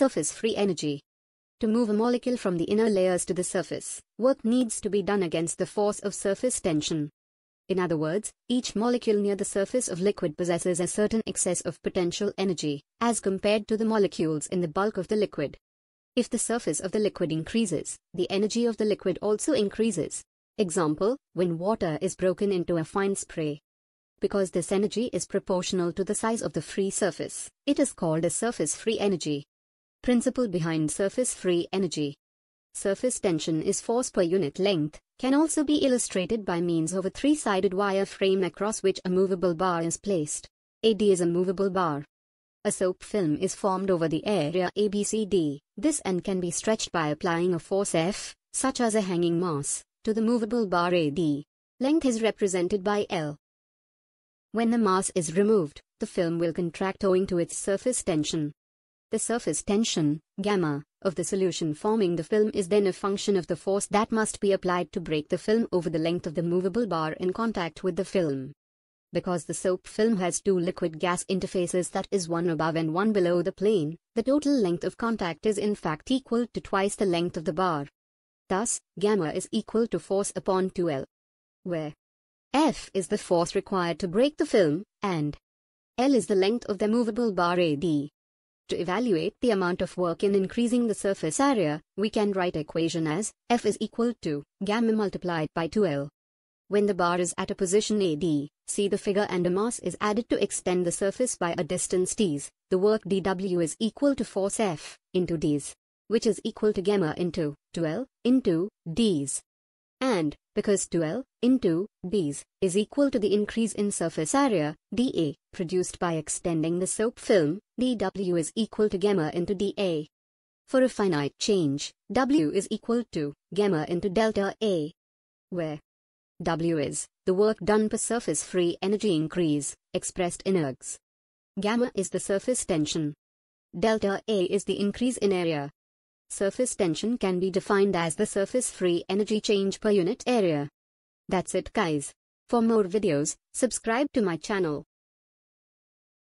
Surface free energy. To move a molecule from the inner layers to the surface, work needs to be done against the force of surface tension. In other words, each molecule near the surface of liquid possesses a certain excess of potential energy, as compared to the molecules in the bulk of the liquid. If the surface of the liquid increases, the energy of the liquid also increases. Example, when water is broken into a fine spray. Because this energy is proportional to the size of the free surface, it is called a surface free energy. Principle behind surface free energy. Surface tension is force per unit length, can also be illustrated by means of a three-sided wire frame across which a movable bar is placed. AD is a movable bar. A soap film is formed over the area ABCD. This end can be stretched by applying a force F, such as a hanging mass, to the movable bar AD. Length is represented by L. When the mass is removed, the film will contract owing to its surface tension. The surface tension, gamma, of the solution forming the film is then a function of the force that must be applied to break the film over the length of the movable bar in contact with the film. Because the soap film has two liquid-gas interfaces that is one above and one below the plane, the total length of contact is in fact equal to twice the length of the bar. Thus, gamma is equal to force upon 2L, where F is the force required to break the film, and L is the length of the movable bar AD. To evaluate the amount of work in increasing the surface area, we can write equation as F is equal to gamma multiplied by 2L. When the bar is at a position AD, see the figure and a mass is added to extend the surface by a distance d's, the work dW is equal to force F into Ds, which is equal to gamma into 2L into Ds. And, because 2L into Ds is equal to the increase in surface area, dA, produced by extending the soap film, dW is equal to gamma into dA. For a finite change, W is equal to gamma into delta A, where W is the work done per surface free energy increase, expressed in ergs. Gamma is the surface tension. Delta A is the increase in area, Surface tension can be defined as the surface free energy change per unit area. That's it guys. For more videos, subscribe to my channel.